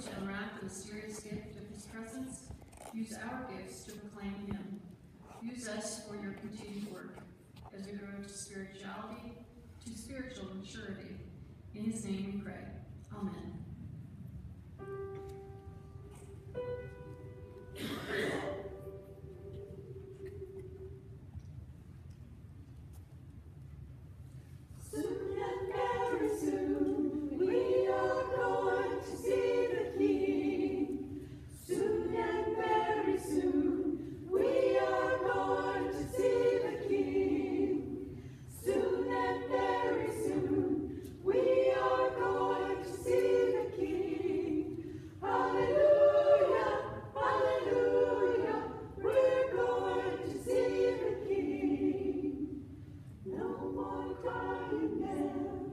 to unwrap the mysterious gift of his presence, use our gifts to proclaim him. Use us for your continued work as we grow to spirituality, to spiritual maturity. In his name we pray. Amen. time now.